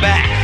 back.